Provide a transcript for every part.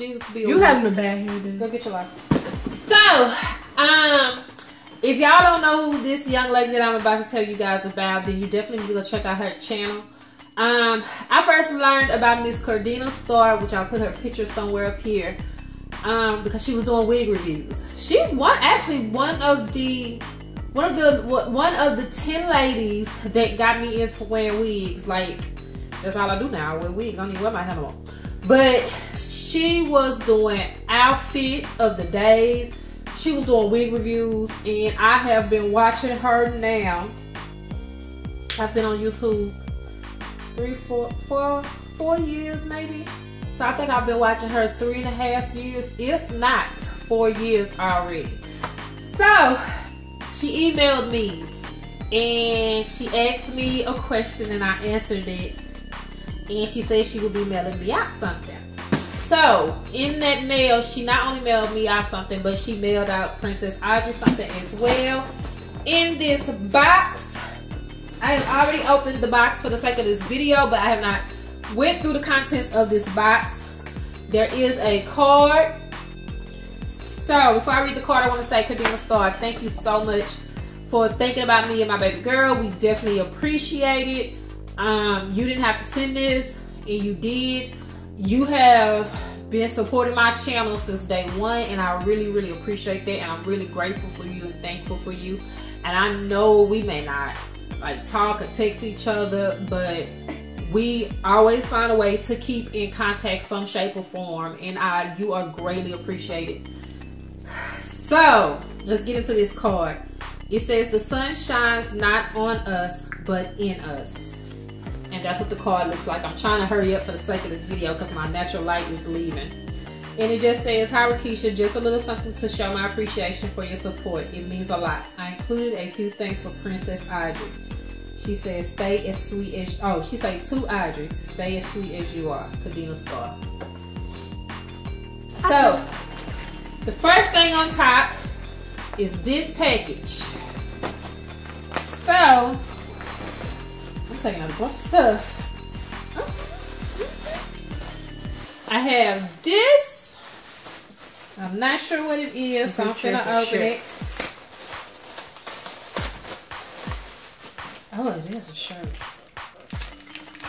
Lord Jesus be You having a bad hair day. Go get your life. So, um, if y'all don't know who this young lady that I'm about to tell you guys about, then you definitely need to go check out her channel. Um, I first learned about Miss Cardena Star, which I'll put her picture somewhere up here, um, because she was doing wig reviews. She's one, actually one of the, one of the, one of the ten ladies that got me into wearing wigs. Like, that's all I do now. I wear wigs. I don't even wear my hair no more. But she was doing outfit of the days. She was doing wig reviews, and I have been watching her now. I've been on YouTube three, four, four, four years maybe. So I think I've been watching her three and a half years, if not four years already. So she emailed me and she asked me a question and I answered it. And she said she would be mailing me out something. So in that mail, she not only mailed me out something, but she mailed out Princess Audrey something as well. In this box, I have already opened the box for the sake of this video, but I have not went through the contents of this box. There is a card. So before I read the card, I want to say, Cardena Star, thank you so much for thinking about me and my baby girl. We definitely appreciate it. Um, you didn't have to send this, and you did. You have been supporting my channel since day one, and I really, really appreciate that. And I'm really grateful for you and thankful for you. And I know we may not like talk or text each other, but we always find a way to keep in contact some shape or form and I you are greatly appreciated. So let's get into this card. It says the sun shines not on us but in us. And that's what the card looks like. I'm trying to hurry up for the sake of this video because my natural light is leaving. And it just says, Hi Rakisha, just a little something to show my appreciation for your support. It means a lot. I included a few things for Princess Audrey. She says, stay as sweet as, oh, she say to Audrey, stay as sweet as you are, Cardena Star. So, the first thing on top is this package. So, taking a bunch of stuff. I have this. I'm not sure what it is, so I'm gonna open it. Oh, it is a shirt.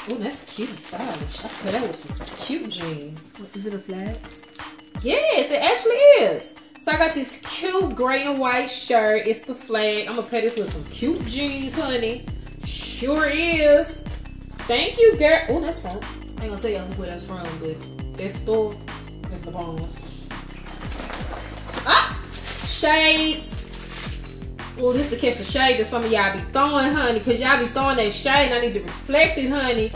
Oh, that's cute stylish. I put that with some cute jeans. Is it a flag? Yes, it actually is. So I got this cute gray and white shirt. It's the flag. I'm gonna pair this with some cute jeans, honey. Sure is. Thank you, girl. Oh, that's fun. I ain't gonna tell y'all where that's from, but that store is the bomb. Ah, shades. Well, this to catch the shade that some of y'all be throwing, honey, because y'all be throwing that shade and I need to reflect it, honey.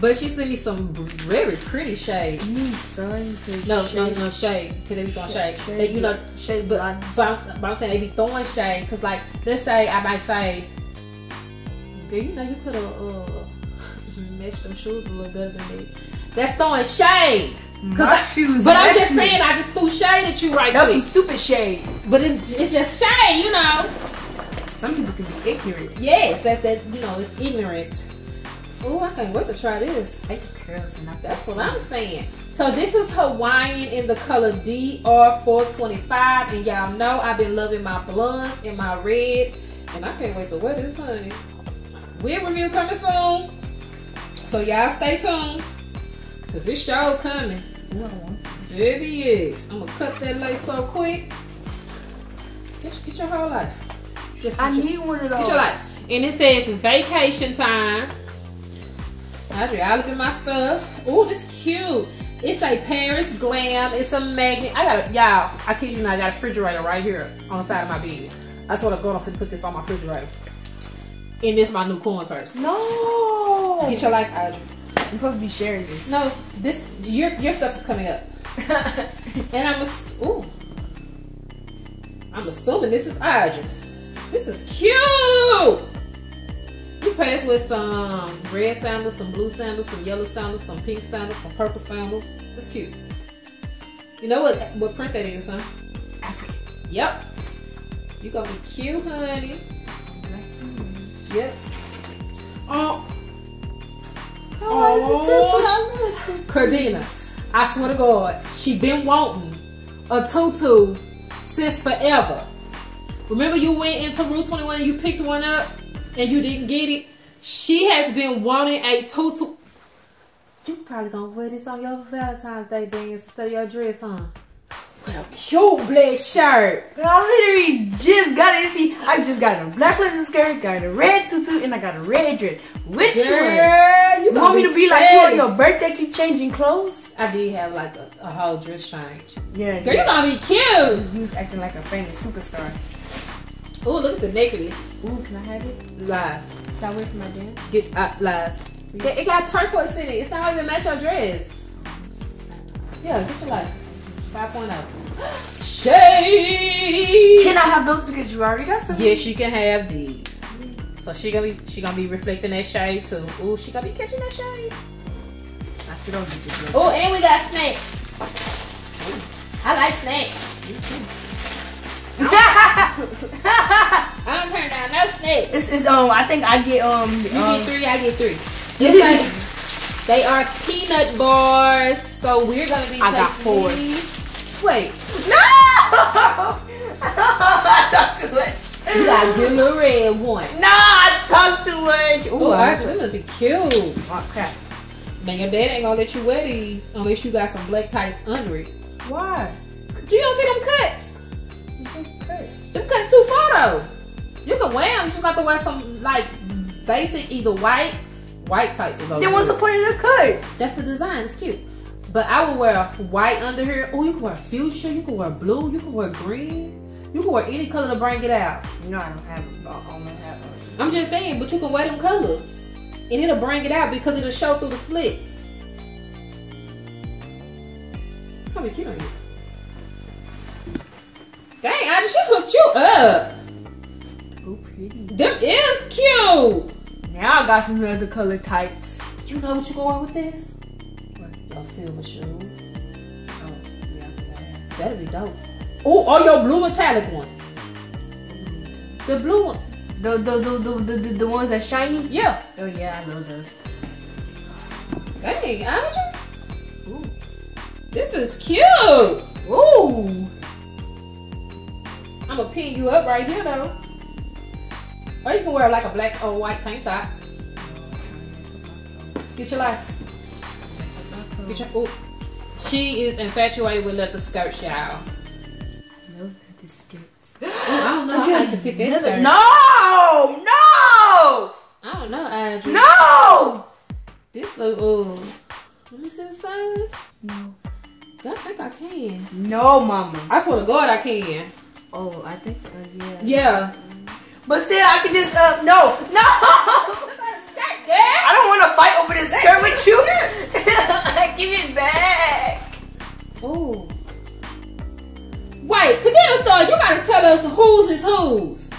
But she sent me some very pretty shade. You mean sun? No, no, no shade. Because they be throwing shade. Shade, shade They, you know, shade, but, I- but, I'm, but I'm saying they be throwing shade. Because, like, let's say I might say, girl, you know, you could have uh, matched them shoes a little better than me. That's throwing shade. My I- shoes but I'm just saying, I just threw shade at you right That's some stupid shade. But it, it's just shade, you know. Some people can be ignorant. Yes, that that you know, it's ignorant. Oh, I can't wait to try this. Like the curls not That's what I'm saying. So this is Hawaiian in the color DR425, and y'all know I've been loving my blondes and my reds, and I can't wait to wear this, honey. Wig review coming soon, so y'all stay tuned, cause this show coming. He is. I'm gonna cut that lace so quick. Get, get your whole life. Just I your- need one of those. Get your life. And it says vacation time. Audrey, all up in my stuff. Oh, this cute. It's a Paris glam. It's a magnet. I got a y'all. I kid you not. I got a refrigerator right here on the side of my bed. What I'm going to put this on my refrigerator. And this my new coin purse. No. Get your life, Audrey. I'm supposed to be sharing this. No, this your your stuff is coming up. And I'm a, ooh. I'm assuming this is Audrey's. This is cute. You pass with some red sandals, some blue sandals, some yellow sandals, some pink sandals, some purple sandals. That's cute. You know what what print that is, huh? African. Yep. You gonna be cute, honey. Yep. Oh. Oh, Oh, Cardena, I swear to God, she been wanting a tutu since forever. Remember you went into Rue 21 and you picked one up and you didn't get it? She has been wanting a tutu. You probably gonna wear this on your Valentine's Day dance instead of your dress on. A cute black shirt. I literally just got it. See, I just got a black leather skirt, got a red tutu, and I got a red dress. Which one? Girl, you You want me to be like you on your birthday, keep changing clothes? I did have like a, a whole dress change. Yeah. Girl, you gonna be cute. You was acting like a famous superstar. Oh, look at the necklace. Ooh, can I have it? Lies. Can I wear for my dance? Get uh, lies. It, it got turquoise in it. It's not even match your dress. Yeah, get your life. 5.0. Shade. Can I have those because you already got some? Yes, you can have these. So she gonna be she gonna be reflecting that shade too. Ooh, she gonna be catching that shade. I still don't get this. Oh, and we got snacks. I like snacks. I don't turn down no snacks. This is um. I think I get um. You um get three, I get three. It's like they are peanut bars, so we're gonna be. I got four. these. Wait, No! I talk too much. you gotta get a red one. No, I talk too much. Ooh, Oh, I actually, this be cute. Oh crap. Man, your dad ain't gonna let you wear these unless you got some black tights under it. Why? Do you don't see them cuts? Them cuts too far though. You can wear them. You just got to wear some like basic, either white, white tights go. Then what's the point of the cut? That's the design. It's cute. But I would wear white under here. Oh, you can wear fuchsia. You can wear blue. You can wear green. You can wear any color to bring it out. You know I don't have a I don't have a I'm just saying, but you can wear them colors. And it'll bring it out because it'll show through the slits. It's gonna be cute on you. Dang, I just hooked you up. Oh, pretty. Them is cute. Now I got some other color tights. You know what you're going with this? What? Your silver shoes. Oh, yeah. That'd be dope. Oh, or your blue metallic one. The blue one. The the the the the, the, the ones that shiny. Yeah. Oh yeah, I love those. Dang, Andrew. Ooh. This is cute. Ooh. I'm gonna pin you up right here though. Or you can wear like a black or white tank top. Get your life. Get your. Ooh. She is infatuated with leather skirts, y'all. I love the skirts. Ooh, I don't know how you can fit this Leather- skirt. No, no, I don't know, Andrew. no. This so. Ooh. Let me see the size. No. I think I can. No, mama. I swear to God, I can. Oh, I think uh, yeah. Yeah. But still, I could just uh no, no. I don't want to fight over this skirt with you. Give it back. Ooh. Wait, Cardena Star, you gotta tell us whose is whose.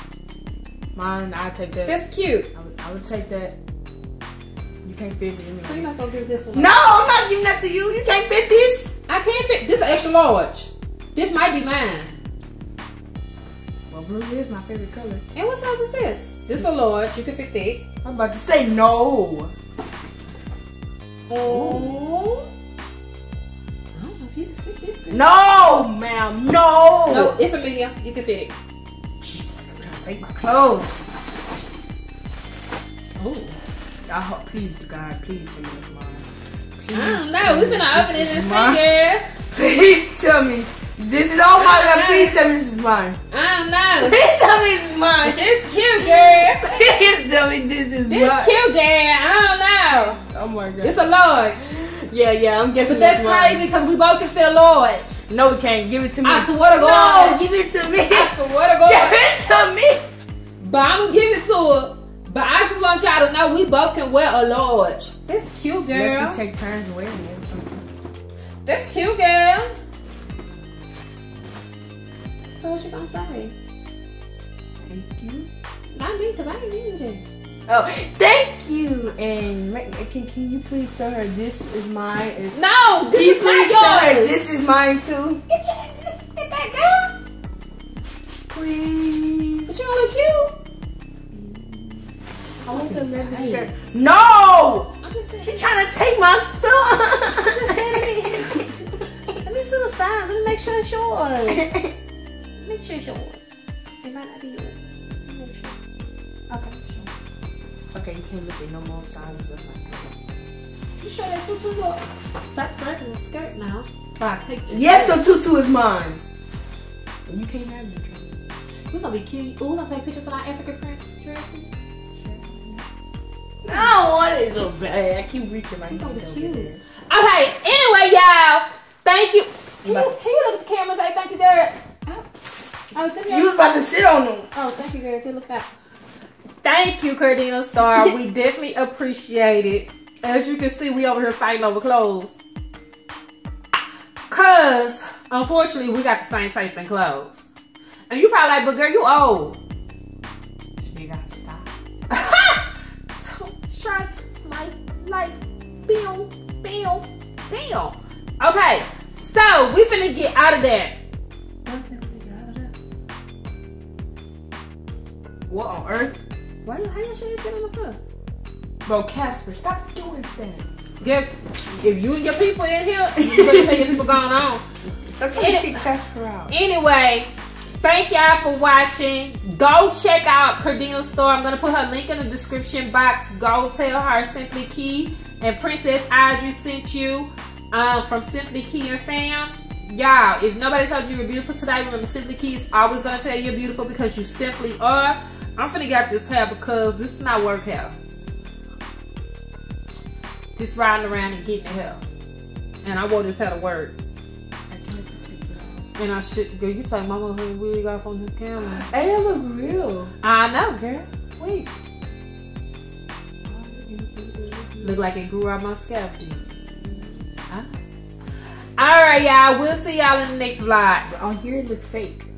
Mine, I take that. That's cute. I would, I would take that. You can't fit it So you're not gonna give this one. No, I'm not giving that to you. You can't fit this. I can't fit. This is extra large. This might be mine. Well, blue is my favorite color. And what size is this? This is a large. You can fit that. I'm about to say no. Oh. I don't know if you can fit this. girl. No, ma'am, no. No, it's a medium. You can fit it. Jesus, I'm gonna take my clothes. Oh. I hope, please, God, please ah, tell me. Please I don't know. me We're gonna this open it is and see, girl. Please tell me this is. all my I don't God! know. Please tell me this is mine. I don't know. Please tell me this is mine. It's cute, girl. Please tell me this is This mine. cute, girl. I don't know. Oh my God. It's a large. yeah, yeah. I'm guessing But that's crazy because we both can fit a large. No, we can't. Give it to me. I swear to No, God. give it to me. I swear to God. Give it to me. But I'm gonna give it to her. But I just want y'all to know we both can wear a large. This cute, girl. Unless we take turns wearing it. or something. That's cute, girl. So what you gonna say? Thank you. Not me, cause I ain't need it. Oh, thank you. And can can you please tell her this is mine? And No, can this you is please not tell her this is mine too? Get your get back, girl. Please. But you gonna look cute. I want the leather. No! I'm just saying. She trying to take my stuff. I'm just saying. Let me see the size. Let me make sure it's yours. Make sure it's yours. It might not be yours. Let Make sure. Okay, sure. okay, you can't look at no more sizes of my You sure that tutu yours? Stop dragging the skirt now. But I take the Yes, the tutu is mine. You can't have the dress. We're gonna be cute. Ooh, we're gonna take pictures of our African prince dresses. I don't so bad. I keep reaching my hand be cute. Okay, anyway, y'all. Thank you. Can you, can you look at the camera and say thank you, girl? Oh, thank You was about to sit on them. Oh, thank you, girl. Good look out. Thank you, Cardena Star. we definitely appreciate it. As you can see, we over here fighting over clothes. Cause unfortunately, we got the same taste in clothes. And you probably like, but girl, you old. You gotta stop. Don't try my life. Bill, bill, bill. Okay, so we finna get out of there. What's it? get out of there? What on earth? Why you how your shades get on the floor? Bro, Casper, stop doing stuff. Yeah, if you and your people in here, you better tell your people going on. Stop trying to kick Casper out. Anyway, thank y'all for watching. Go check out Cardena's store. I'm gonna put her link in the description box. Go tell her Simpli Keii and Princess Audrey sent you um, from Simpli Keii and fam. Y'all, if nobody told you you're beautiful today, remember Simpli Keii is always gonna tell you you're beautiful because you simply are. I'm finna get this hair because this is not work hair. This riding around and getting the hair. And I wore this hair to work. I can't take it off. And I should, girl, you take my motherfucking wig off on this camera. Hey, it look real. I know, girl. Wait. Look like it grew out my scalp, Huh? All right, y'all. We'll see y'all in the next vlog. On here it look fake.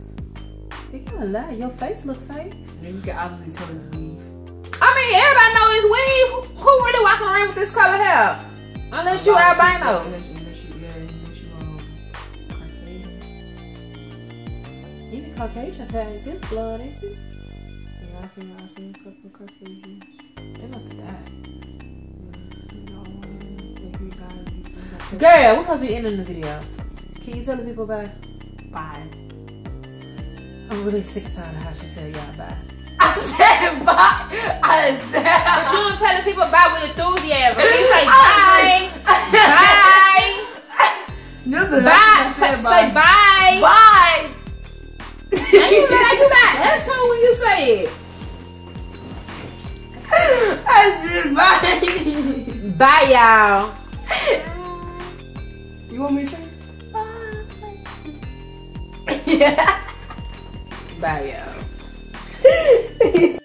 Can't lie. Your face look fake. Then you can obviously tell it's weave. I mean, everybody know it's weave. Who, who really walking around with this color hair? Unless you A lot of people- albino. Unless, unless you, yeah, unless you um, Caucasian. Even Caucasians have this blood, ain't it? Yeah, I seen, I seen a couple of Caucasians. They must have died. You know, if you guys, you can Girl, we're gonna be ending the video. Can you tell the people bye? Bye. I'm really sick and tired of how she tell y'all bye. I said bye. I said. But you don't telling people bye with enthusiasm. You say bye, bye, No, the bye. last Say, time I say bye. bye. And you look like you got attitude when you say it. I said bye. Bye, y'all. You want me to say bye? Yeah. Bye, y'all.